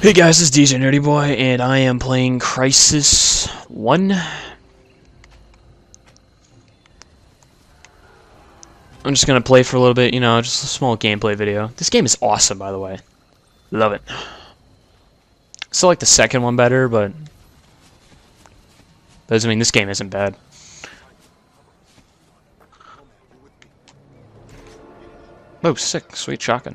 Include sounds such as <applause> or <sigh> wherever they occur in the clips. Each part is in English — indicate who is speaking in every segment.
Speaker 1: Hey guys, is DJ Nerdy Boy, and I am playing Crysis 1. I'm just gonna play for a little bit, you know, just a small gameplay video. This game is awesome, by the way. Love it. Still like the second one better, but... Doesn't mean this game isn't bad. Oh, sick. Sweet shotgun.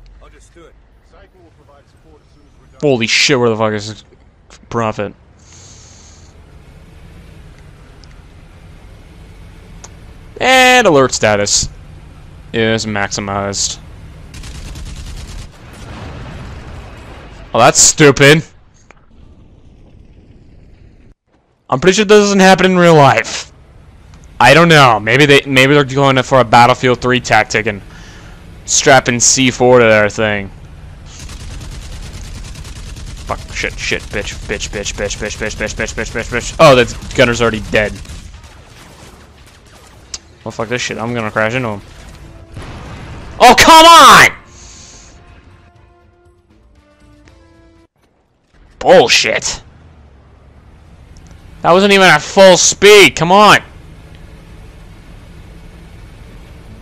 Speaker 1: Holy shit, where the fuck is Prophet? And alert status is maximized. Oh, that's stupid. I'm pretty sure this doesn't happen in real life. I don't know. Maybe they maybe they're going for a Battlefield 3 tactic and strapping C4 to their thing. Fuck, shit, shit, bitch, bitch, bitch, bitch, bitch, bitch, bitch, bitch, bitch, bitch, bitch. Oh, that gunner's already dead. Well, fuck this shit. I'm gonna crash into him. Oh, come on! Bullshit. That wasn't even at full speed. Come on.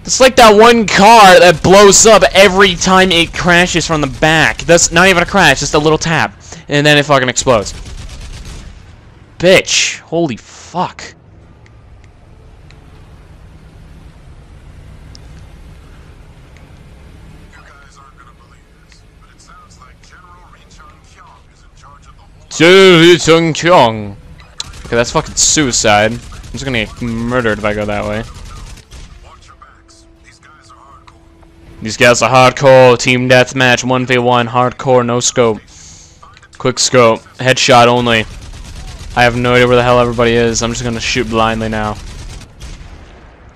Speaker 1: It's like that one car that blows up every time it crashes from the back. That's not even a crash, just a little tap and then it fucking explodes. Bitch. Holy fuck.
Speaker 2: Dude,
Speaker 1: Chung Chung. Okay, that's fucking suicide. I'm just gonna get murdered if I go that way.
Speaker 2: These guys are hardcore.
Speaker 1: Team deathmatch, 1v1, hardcore, no scope. Quick scope. Headshot only. I have no idea where the hell everybody is. I'm just gonna shoot blindly now.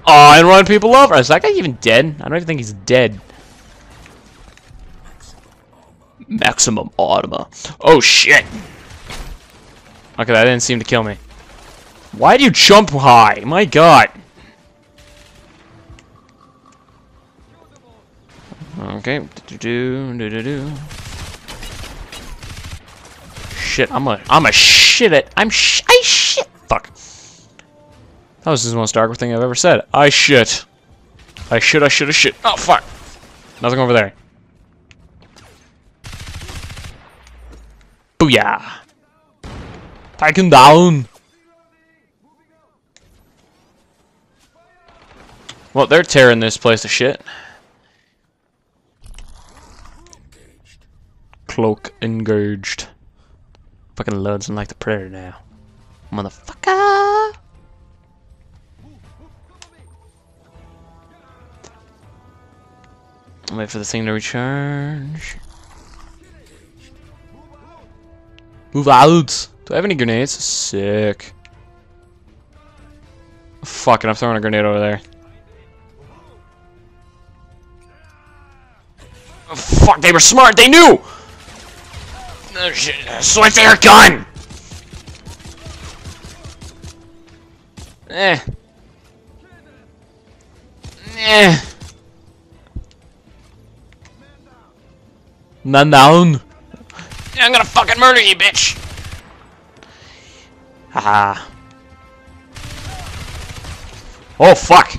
Speaker 1: Oh, and run people over. Is that guy even dead? I don't even think he's dead. Maximum armor. Oh shit. Okay, that didn't seem to kill me. Why do you jump high? My god. Okay. Do-do-do, do-do-do. Shit, I'm a I'm a shit at I'm sh I shit fuck. That was the most darker thing I've ever said. I shit. I shit, I shit, I shit. Oh fuck. Nothing over there. Booyah. Take him down. Well, they're tearing this place to shit. Cloak engaged. Fucking loads like the Predator now. Motherfucker! Wait for the thing to recharge. Move out! Do I have any grenades? Sick. Fuck it, I'm throwing a grenade over there. Oh, fuck, they were smart, they knew! Switch their gun! Eh. Eh. Man down. I'm gonna fucking murder you, bitch! Haha. Oh, fuck!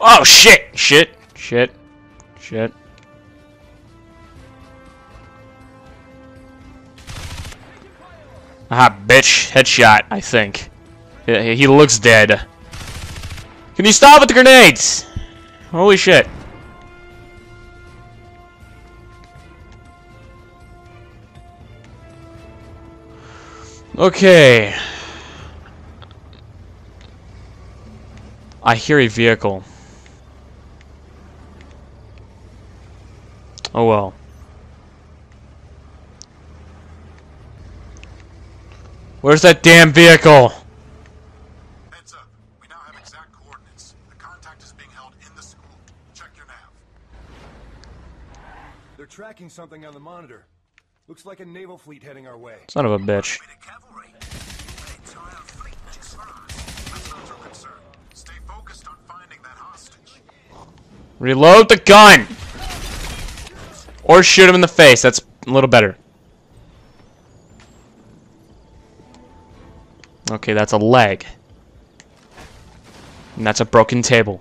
Speaker 1: Oh, shit! Shit. Shit. Shit. Ah, bitch. Headshot, I think. He, looks dead. Can you stop with the grenades? Holy shit. Okay. I hear a vehicle. Oh well. Where's that damn vehicle?
Speaker 2: Heads up. We now have exact coordinates. The contact is being held in the school. Check your nav. They're tracking something on the monitor. Looks like a naval fleet heading our way.
Speaker 1: Son of a bitch.
Speaker 2: cavalry. An entire fleet just That's not your concern. Stay focused on finding that hostage.
Speaker 1: Reload the gun! Or shoot him in the face. That's a little better. Okay, that's a leg. And that's a broken table.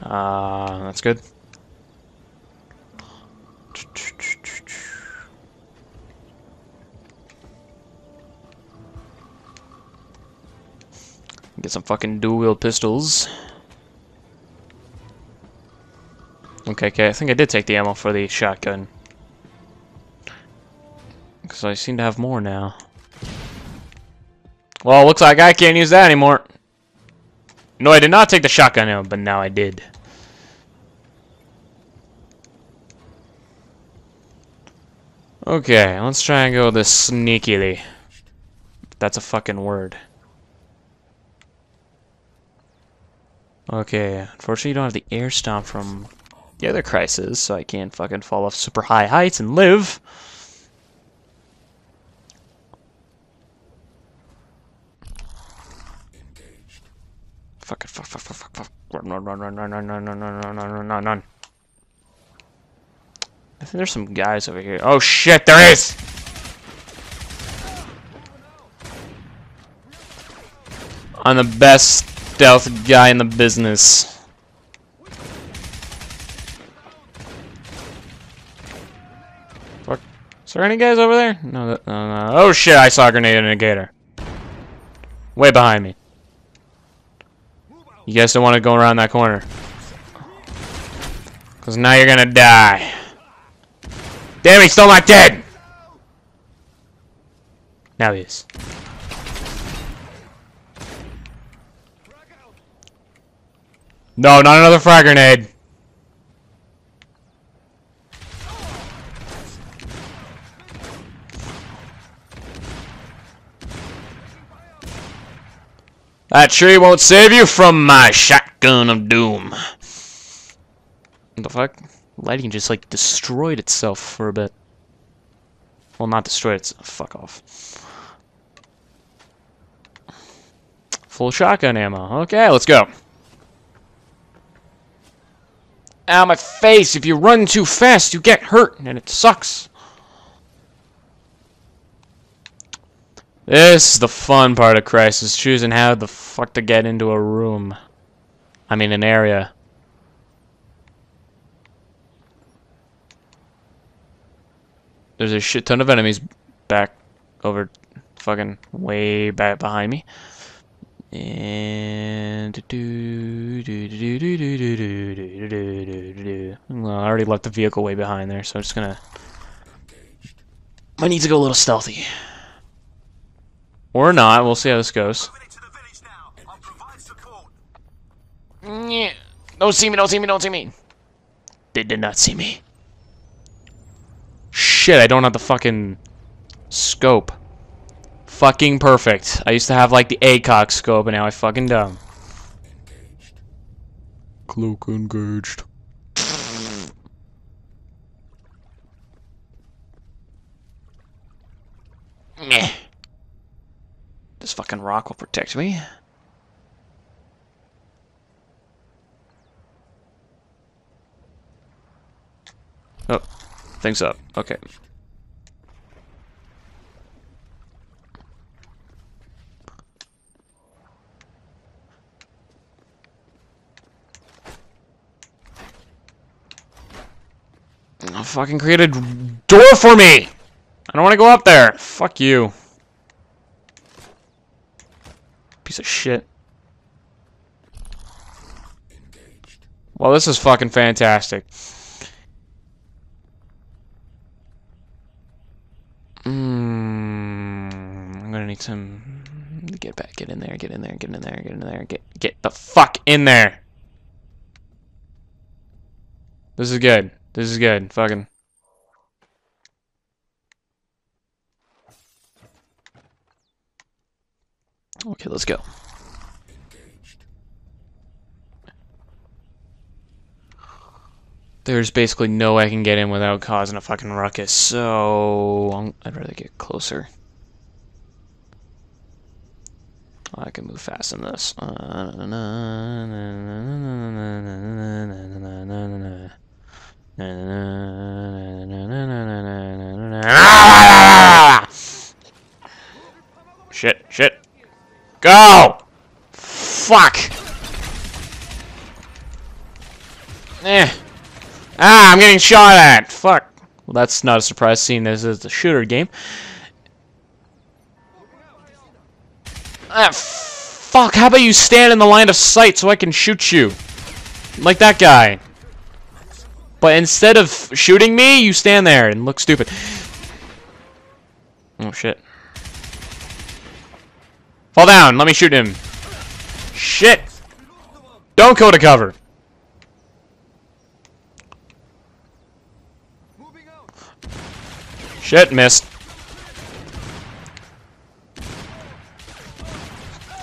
Speaker 1: Uh, that's good. Get some fucking dual-wield pistols. Okay, okay, I think I did take the ammo for the shotgun. Because I seem to have more now. Well, looks like I can't use that anymore. No, I did not take the shotgun ammo, but now I did. Okay, let's try and go this sneakily. That's a fucking word. Okay, unfortunately you don't have the air stomp from the other Crysis, so I can't fucking fall off super high heights and live. Fuck it, fuck, fuck, fuck, fuck, fuck. Run, run, run, run, run, run, run, run, run, run, run, run, run. I think there's some guys over here. Oh shit, there is! I'm the best stealth guy in the business. Is there any guys over there? No, no, no. Oh shit, I saw a grenade and a gator. Way behind me. You guys don't want to go around that corner. Because now you're gonna die. Damn, he's still not dead! Now he is. No, not another frag grenade. That tree won't save you from my shotgun of doom. What the fuck? Lighting just like destroyed itself for a bit. Well, not destroyed itself. Fuck off. Full shotgun ammo. Okay, let's go. Ow, my face! If you run too fast, you get hurt, and it sucks. This is the fun part of Crysis, choosing how the fuck to get into a room. I mean, an area. There's a shit ton of enemies back over fucking way back behind me. And do, do, do, well, I already left the vehicle way behind there, so I'm just gonna. I need to go a little stealthy. Or not. We'll see how this goes. Yeah. Don't see me. Don't see me. Don't see me. They did not see me. Shit! I don't have the fucking scope. Fucking perfect. I used to have like the ACOG scope, and now I fucking don't. Cloak engaged. Meh. This fucking rock will protect me. Oh, things up. Okay. Oh, fucking create a door for me! I don't want to go up there. Fuck you. Piece of shit. Well, this is fucking fantastic. Mm, I'm gonna need some. Get back, get in there, get in there, get in there, get in there, get get the fuck in there. This is good. This is good. Fucking. Okay, let's go. There's basically no way I can get in without causing a fucking ruckus, so I'd rather get closer. I can move fast in this. Shit, shit. Go! Fuck! Eh. Ah, I'm getting shot at! Fuck. Well, that's not a surprise seeing this is a shooter game. Ah, fuck, how about you stand in the line of sight so I can shoot you? Like that guy. But instead of shooting me, you stand there and look stupid. Oh, shit. Fall down, let me shoot him. Shit! Don't go to cover. Shit, missed.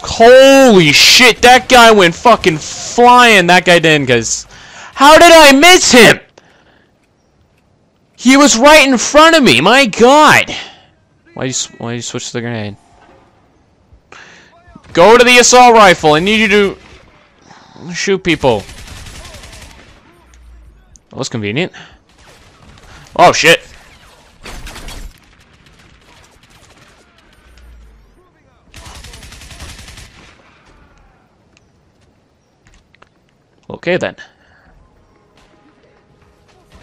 Speaker 1: Holy shit, that guy went fucking flying. That guy didn't, because... How did I miss him? He was right in front of me, my god. Why you, why you switch the grenade? Go to the assault rifle. I need you to shoot people. That was convenient. Oh, shit. Okay then.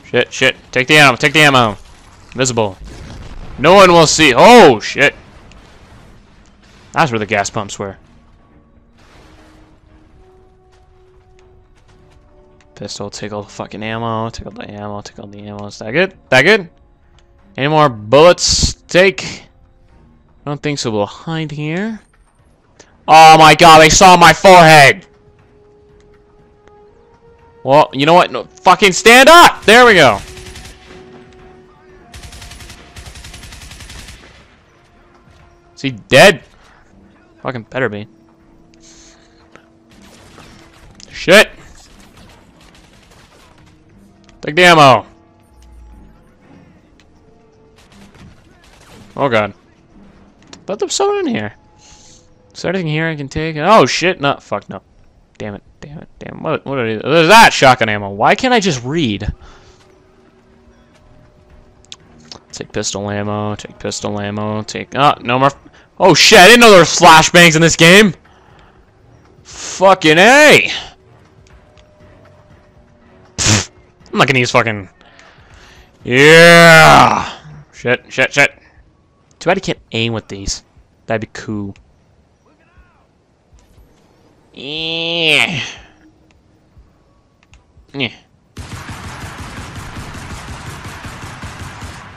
Speaker 1: Shit, shit. Take the ammo, take the ammo. Visible. No one will see. Oh, shit. That's where the gas pumps were. Pistol, take all the fucking ammo, take all the ammo, take all the ammo. Is that good? That good? Any more bullets? Take. I don't think so. We'll hide here. Oh my god, they saw my forehead! Well, you know what? No, fucking stand up! There we go. Is he dead? Fucking better be. Shit! Take the ammo. Oh god. But there's someone in here. Is there anything here I can take? Oh shit, no, fuck no. Damn it, damn it, damn. What, what are There's that shotgun ammo. Why can't I just read? Take pistol ammo, take pistol ammo, take... Oh, no more... Oh shit, I didn't know there were flashbangs in this game! Fucking A! Pfft, I'm not gonna use fucking... Yeah! Shit, shit, shit. Too bad I can't aim with these. That'd be cool. Yeah. Yeah.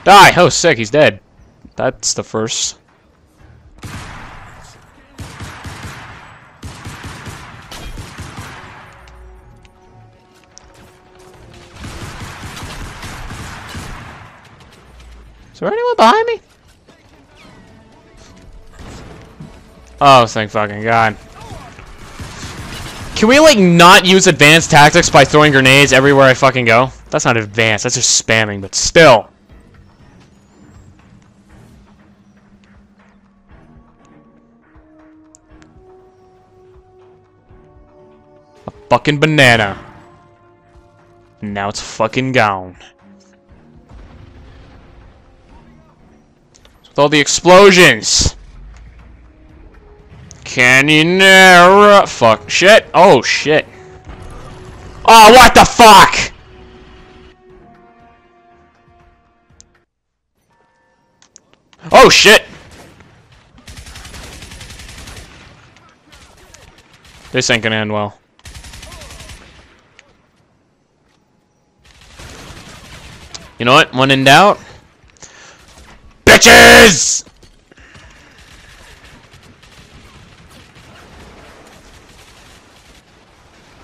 Speaker 1: Die! Oh, sick, he's dead. That's the first. Is there anyone behind me? Oh, thank fucking god. Can we, like, not use advanced tactics by throwing grenades everywhere I fucking go? That's not advanced, that's just spamming, but still. A fucking banana. Now it's fucking gone. With all the explosions. Cannonera. Fuck. Shit. Oh, shit. Oh, what the fuck? Oh, shit. This ain't gonna end well. You know what? When in doubt bitches!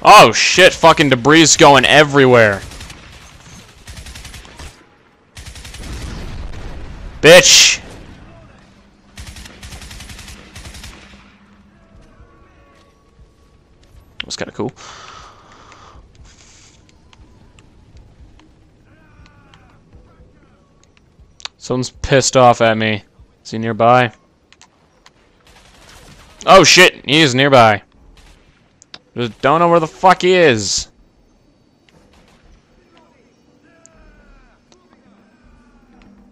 Speaker 1: Oh shit, fucking debris going everywhere. Bitch! That was kinda cool. Someone's pissed off at me. Is he nearby? Oh shit, he is nearby. Just don't know where the fuck he is.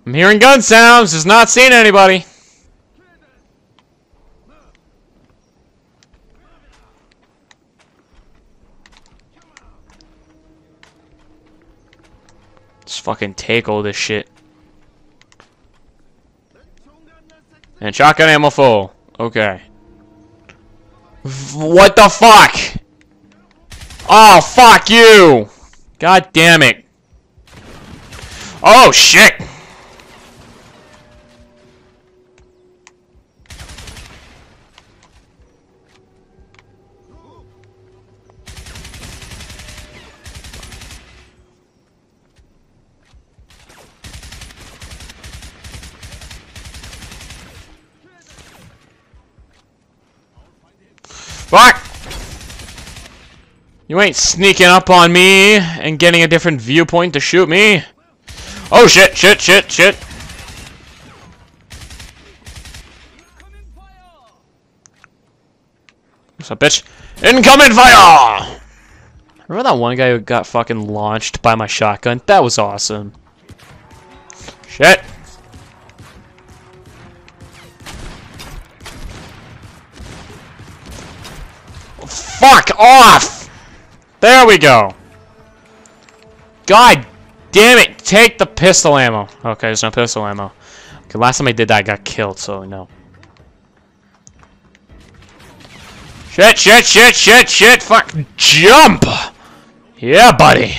Speaker 1: I'm hearing gun sounds, just not seeing anybody. Just fucking take all this shit. And shotgun ammo full. Okay. What the fuck? Oh, fuck you! God damn it. Oh, shit! Fuck! You ain't sneaking up on me and getting a different viewpoint to shoot me. Oh shit, shit, shit, shit. What's up, bitch? Incoming fire! Remember that one guy who got fucking launched by my shotgun? That was awesome. Shit. Off! There we go. God damn it! Take the pistol ammo. Okay, there's no pistol ammo. Okay, last time I did that, I got killed, so no. Shit, shit, shit, shit, shit, fuck, jump! Yeah, buddy.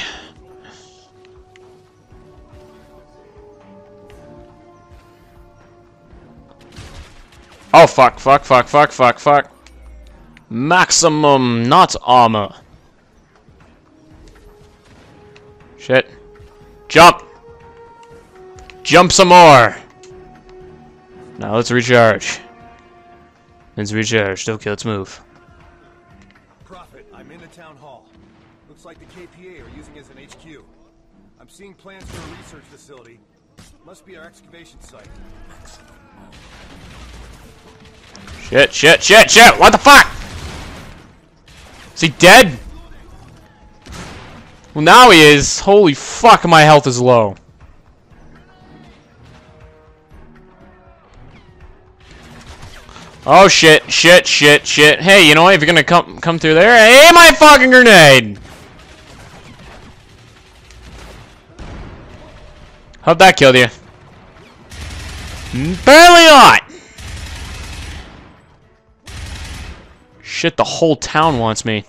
Speaker 1: Oh, fuck, fuck, fuck, fuck, fuck, fuck. Maximum, not armor. Shit. Jump! Jump some more! Now let's recharge. Let's recharge. Okay, let's move.
Speaker 2: Prophet, I'm in the town hall. Looks like the KPA are using as an HQ. I'm seeing plans for a research facility. Must be our excavation site.
Speaker 1: Shit, shit, shit, shit! What the fuck? Is he dead? Well, now he is. Holy fuck, my health is low. Oh shit, shit, shit, shit. Hey, you know what? If you're gonna come come through there, hey, my fucking grenade! Hope that killed you. Barely not! Shit, the whole town wants me.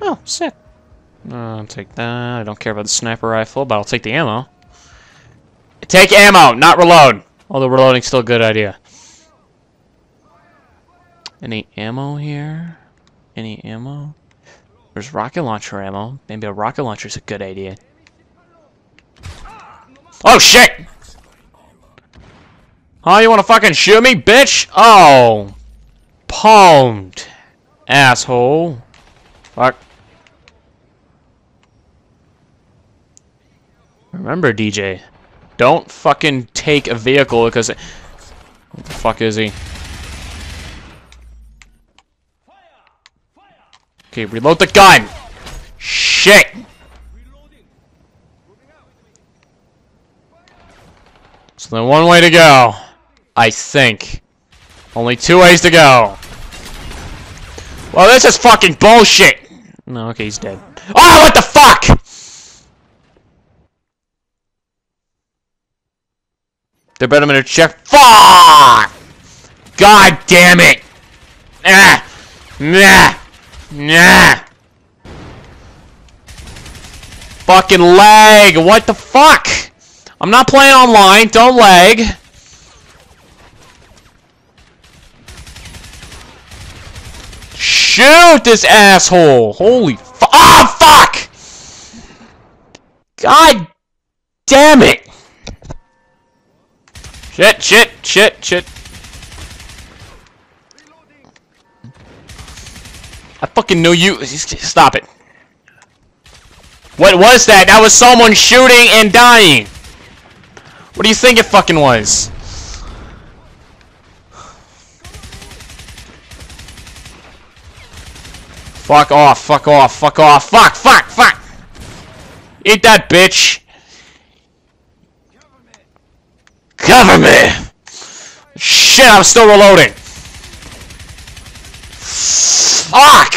Speaker 1: Oh, sick. I'll take that. I don't care about the sniper rifle, but I'll take the ammo. Take ammo, not reload. Although reloading's still a good idea. Any ammo here? Any ammo? There's rocket launcher ammo. Maybe a rocket launcher's a good idea. Oh shit! Oh, you wanna fucking shoot me, bitch? Oh. Pwned. Asshole. Fuck. Remember, DJ, don't fucking take a vehicle because... What the fuck is he? Okay, reload the gun! Shit! So then one way to go. I think. Only two ways to go. Well, this is fucking bullshit! No, okay, he's dead. Oh, what the fuck?! They're better gonna check. Fuck! God damn it! Ah! Nah! Nah! Fucking lag! What the fuck? I'm not playing online. Don't lag. Shoot this asshole! Holy oh, fuck! God damn it! Shit, shit, shit, shit. I fucking knew you. Stop it. What was that? That was someone shooting and dying. What do you think it fucking was? Fuck off, fuck off, fuck off, fuck, fuck, fuck! Eat that bitch! Cover me! Shit, I'm still reloading! Fuck!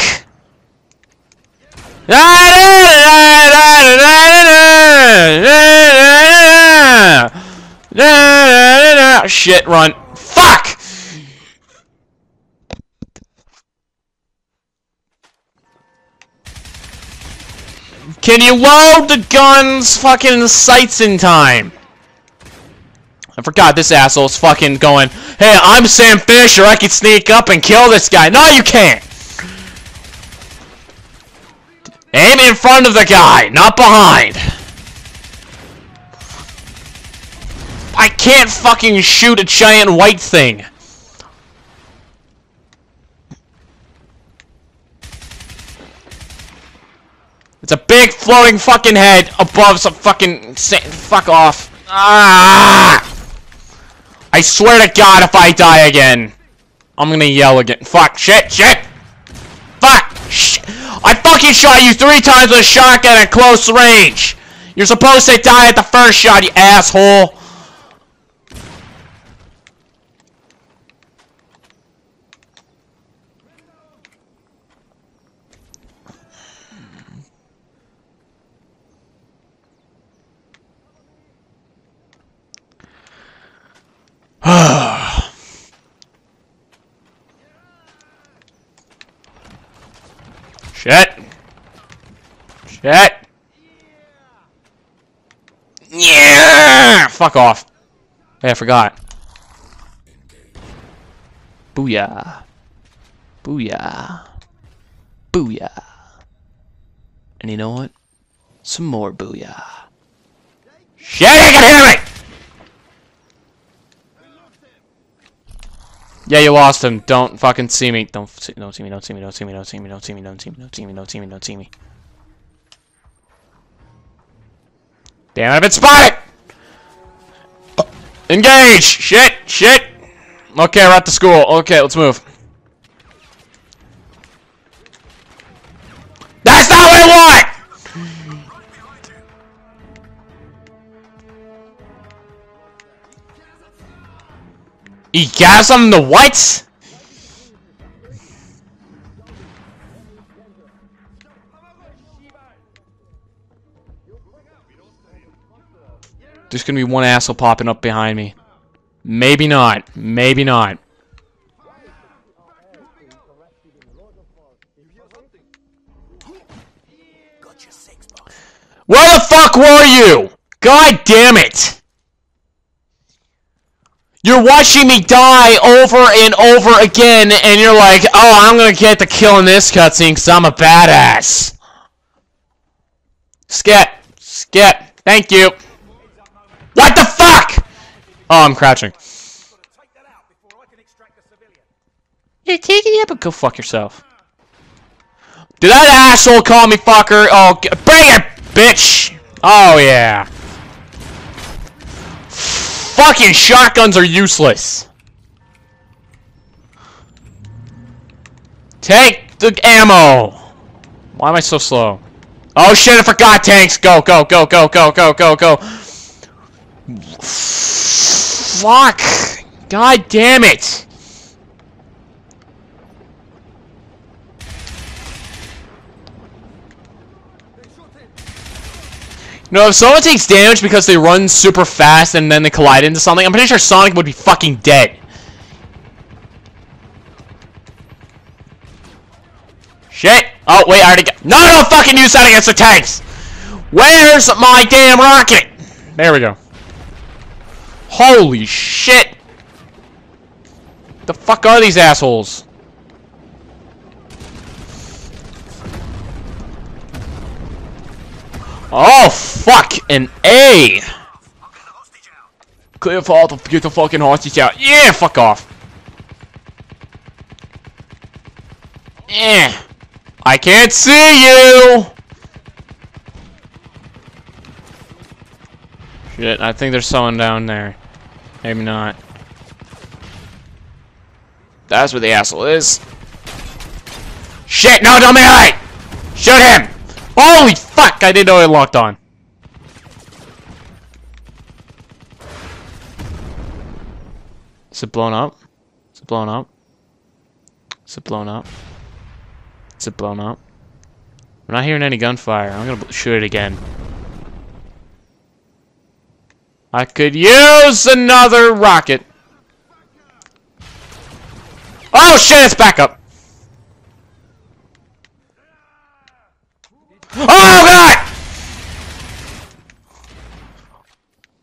Speaker 1: Shit, run. Can you load the gun's fucking sights in time? I forgot this asshole's fucking going, Hey, I'm Sam Fisher, I can sneak up and kill this guy. No, you can't! Aim in front of the guy, not behind. I can't fucking shoot a giant white thing. It's a big floating fucking head above some fucking fuck off. Ah! I swear to God, if I die again, I'm gonna yell again. Fuck! Shit! Shit! Fuck! Sh I fucking shot you three times with a shotgun at close range. You're supposed to die at the first shot, you asshole. Shit. Shit. Yeah. Fuck off. Hey, I forgot. Booyah. Booyah. Booyah. And you know what? Some more booyah. Shit, I can hear me! Yeah, you lost him. Don't fucking see me. Don't see, don't see me. Don't see me. Don't see me. Don't see me. Don't see me. Don't see me. Don't see me. Don't see me. Don't see me. Damn it! I've been spotted. Engage! Shit! Shit! Okay, we're at the school. Okay, let's move. Egasm the what? There's gonna be one asshole popping up behind me. Maybe not. Maybe not. Where the fuck were you? God damn it! You're watching me die over and over again, and you're like, oh, I'm gonna get the kill in this cutscene because I'm a badass. Skip. Skip. Thank you. What the fuck? Oh, I'm crouching. Yeah, take it, yeah, but go fuck yourself. Did that asshole call me fucker? Oh, bring it, bitch! Oh, yeah. Fucking shotguns are useless. Take the ammo. Why am I so slow? Oh shit, I forgot tanks. Go, go, go, go, go, go, go, go. Fuck. God damn it. Know, if someone takes damage because they run super fast and then they collide into something, I'm pretty sure Sonic would be fucking dead. Shit! Oh, wait, I already got- No, no, fucking use that against the tanks! Where's my damn rocket? There we go. Holy shit! The fuck are these assholes? Oh, fuck! An A! Clear for all to get the fucking hostage out. Yeah, fuck off. Yeah. I can't see you! Shit, I think there's someone down there. Maybe not. That's where the asshole is. Shit, no, don't melee! Shoot him! Holy fuck, I didn't know it locked on. Is it blown up? Is it blown up? Is it blown up? Is it blown up? I'm not hearing any gunfire. I'm gonna shoot it again. I could use another rocket. Oh shit, it's back up. Oh god!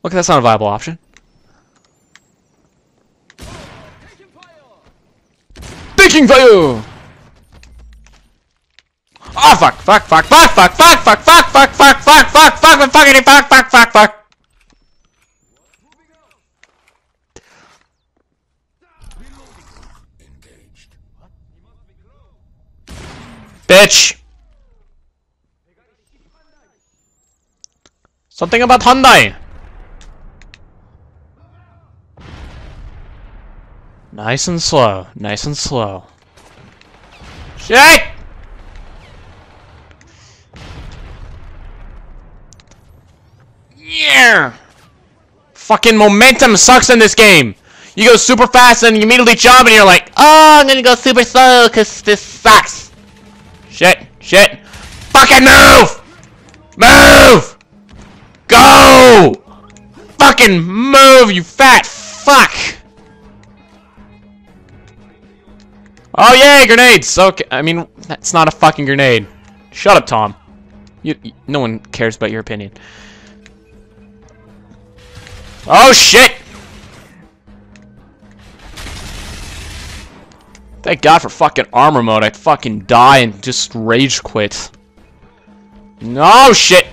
Speaker 1: Look, that's not a viable option. Taking fire! Oh fuck, fuck, fuck, fuck, fuck, fuck, fuck, fuck, fuck, fuck, fuck, fuck, fuck, fuck, fuck, fuck, fuck, fuck, fuck. Bitch! Something about Hyundai! Nice and slow, nice and slow. Shit! Yeah! Fucking momentum sucks in this game! You go super fast and you immediately jump and you're like, oh, I'm gonna go super slow because this sucks. Shit, shit. Fucking move! Move! Go! Fucking move, you fat fuck! Oh yay, grenades! Okay, I mean, that's not a fucking grenade. Shut up, Tom. You, you, no one cares about your opinion. Oh shit! Thank God for fucking armor mode. I'd fucking die and just rage quit. No shit!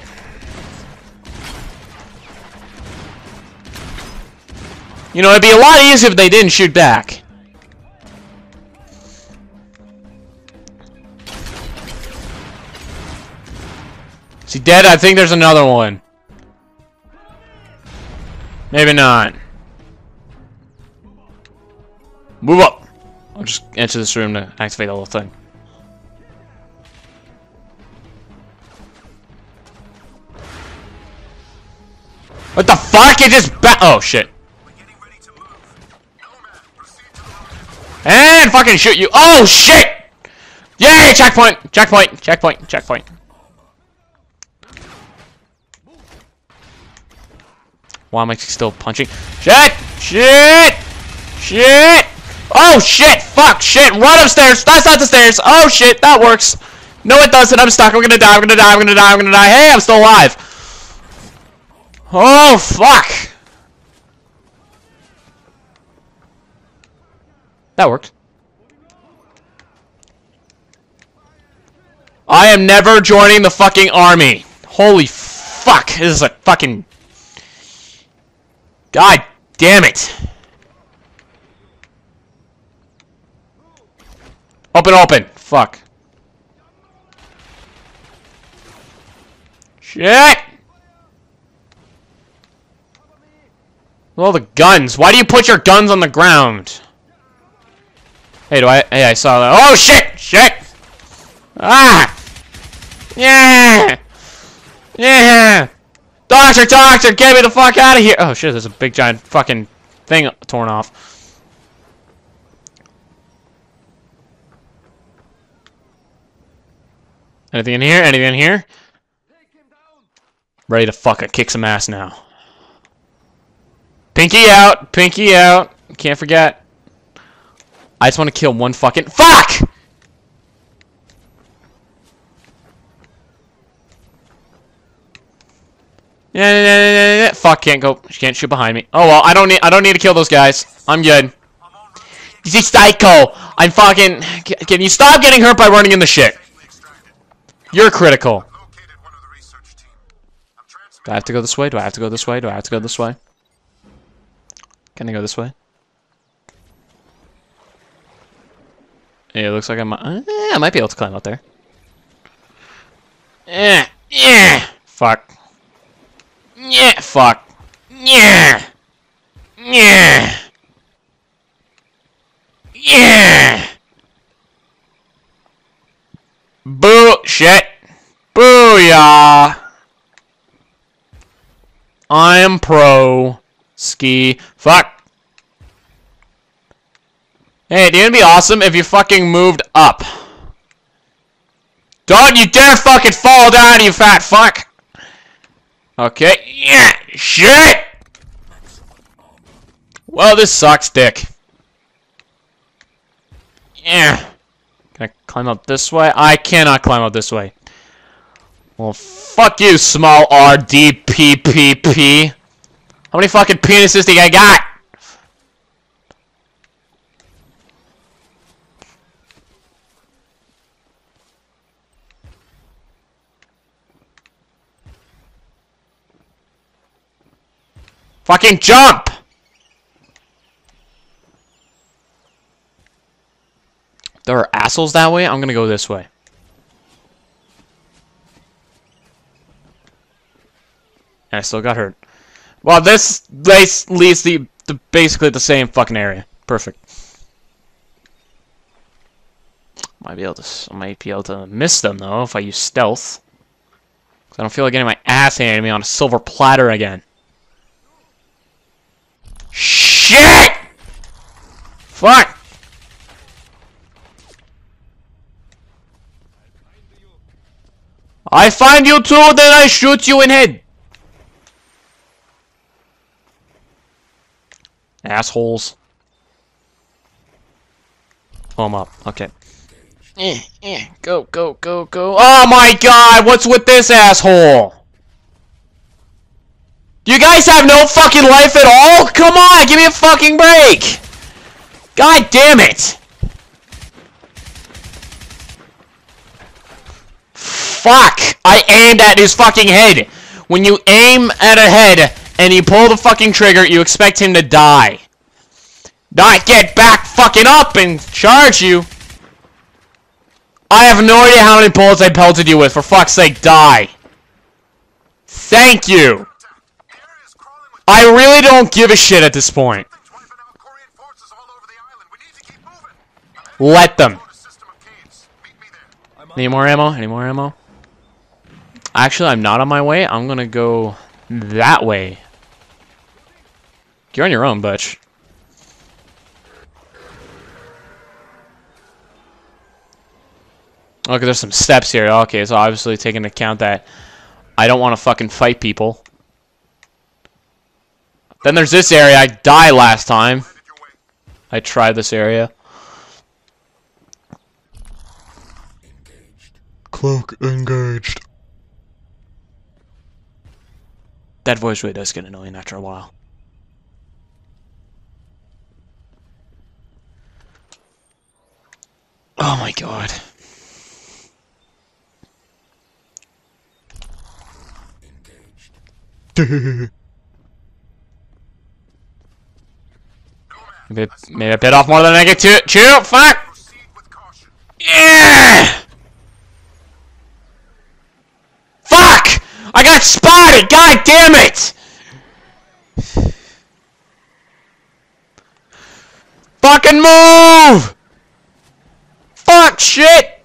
Speaker 1: You know, it'd be a lot easier if they didn't shoot back. Is he dead? I think there's another one. Maybe not. Move up! I'll just enter this room to activate the whole thing. What the fuck? It just ba- Oh, shit. And fucking shoot you. Oh, shit! Yay! Checkpoint! Checkpoint! Checkpoint! Checkpoint. Why am I still punching? Shit! Shit! Shit! Oh shit! Fuck! Shit! Run upstairs! That's not the stairs! Oh shit! That works! No it doesn't! I'm stuck! I'm gonna die! I'm gonna die! I'm gonna die! I'm gonna die! Hey! I'm still alive! Oh fuck! That worked. I am never joining the fucking army! Holy fuck! This is a fucking... God damn it! Open, open! Fuck. Shit! All the guns. Why do you put your guns on the ground? Hey, do I? Hey, I saw that. Oh shit! Shit! Ah! Yeah! Yeah! Doctor, doctor, get me the fuck out of here! Oh shit, there's a big giant fucking thing torn off. Anything in here? Anything in here? Ready to fucking kick some ass now. Pinky out! Pinky out! Can't forget. I just want to kill one fucking- FUCK! Yeah, yeah, yeah, yeah, yeah. Fuck, can't go. She can't shoot behind me. Oh well, I don't need. I don't need to kill those guys. I'm good. This is psycho. I'm fucking. Can you stop getting hurt by running in the shit? You're critical. Do I have to go this way? Do I have to go this way? Do I have to go this way? Can I go this way? It looks like I might. Uh, eh, I might be able to climb up there. Yeah, yeah. Fuck. Yeah, fuck. Yeah. Yeah. Yeah. Bullshit. Booyah. I am pro. Ski. Fuck. Hey, it'd be awesome if you fucking moved up. Don't you dare fucking fall down, you fat fuck! Okay, yeah, shit! Well, this sucks, dick. Yeah. Can I climb up this way? I cannot climb up this way. Well, fuck you, small RDPPP. How many fucking penises do you got? Fucking jump! There are assholes that way? I'm gonna go this way. And I still got hurt. Well, this leads leads the, the basically the same fucking area. Perfect. Might be able to I might be able to miss them though if I use stealth. Cause I don't feel like getting my ass handed to me on a silver platter again. Shit! Fuck! I find you too, then I shoot you in head. Assholes. Oh, I'm up. Okay. Eh, eh, go, go, go, go. Oh my god, what's with this asshole? Do you guys have no fucking life at all? Come on, give me a fucking break! God damn it! Fuck! I aimed at his fucking head! When you aim at a head and you pull the fucking trigger, you expect him to die. Not get back fucking up and charge you! I have no idea how many bullets I pelted you with, for fuck's sake, die! Thank you! I really don't give a shit at this point. Let them. Any more ammo? Any more ammo? Actually, I'm not on my way. I'm gonna go that way. You're on your own, Butch. Okay, there's some steps here. Okay, so obviously taking into account that I don't want to fucking fight people. Then there's this area. I died last time. I tried this area. Cloak engaged. That voice really does get annoying after a while. Oh my god. <laughs> maybe, maybe I bit off more than I get to chew. Fuck. Yeah. Fuck! I got spotted! God damn it! Fucking move! Fuck shit!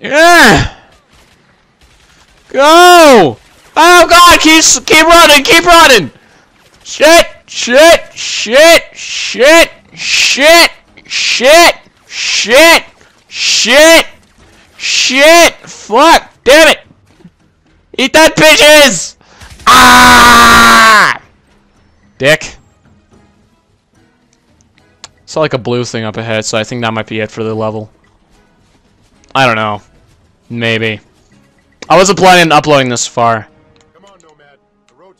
Speaker 1: Yeah! Go! Oh god, keep keep running, keep running! Shit! Shit! Shit! Shit! Shit! Shit! Shit! Shit! Shit! Fuck! Damn it! Eat that, bitches! Ah! Dick. Saw like a blue thing up ahead, so I think that might be it for the level. I don't know. Maybe. I wasn't planning on uploading this far.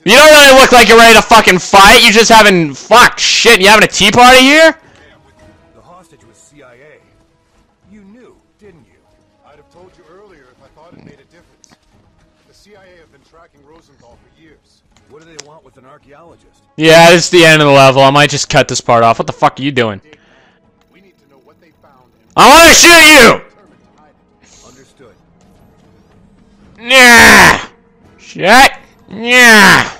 Speaker 1: You don't really look like you're ready to fucking fight. You're just having fuck shit. You having a tea party here?
Speaker 2: The hostage was CIA. You knew, didn't you?
Speaker 3: I'd have told you earlier if I thought it made a difference. The
Speaker 2: CIA have been tracking Rosenthal for years.
Speaker 4: What do they want with an archaeologist?
Speaker 1: Yeah, it's the end of the level. I might just cut this part off. What the fuck are you doing?
Speaker 2: We need to know what they found
Speaker 1: I want to shoot you!
Speaker 2: determined to hide it.
Speaker 4: Understood.
Speaker 1: Yeah. Shit. Yeah.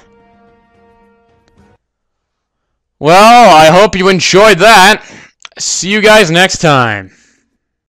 Speaker 1: Well, I hope you enjoyed that. See you guys next time.